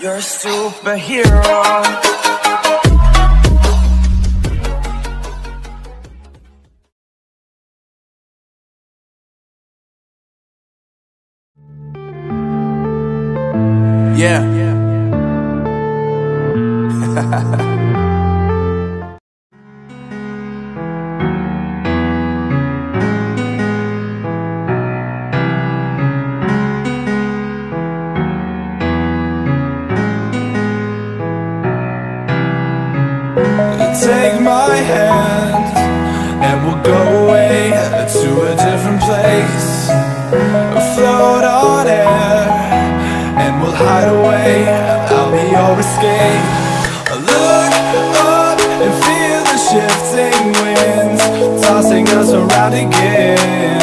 You're a superhero. Yeah. And we'll go away to a different place. Float on air And we'll hide away. I'll be your escape. Look up and feel the shifting winds Tossing us around again.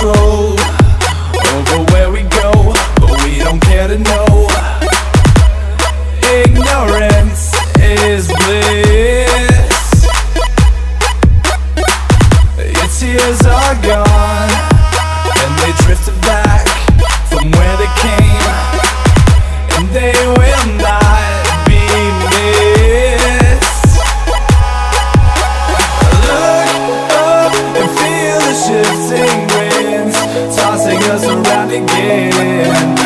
control. again.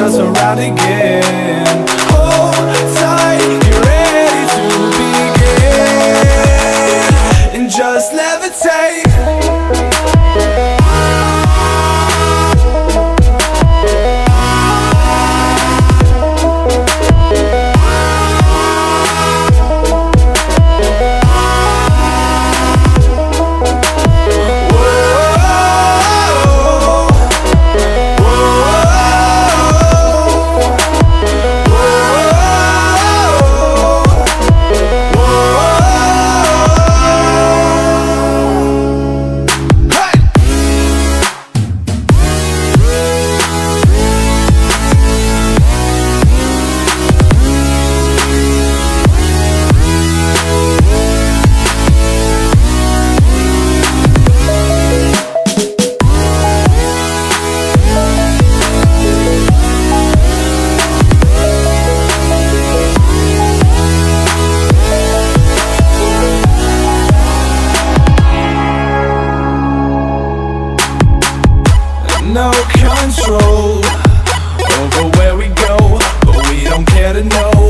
us around again. No control over where we go, but we don't care to know.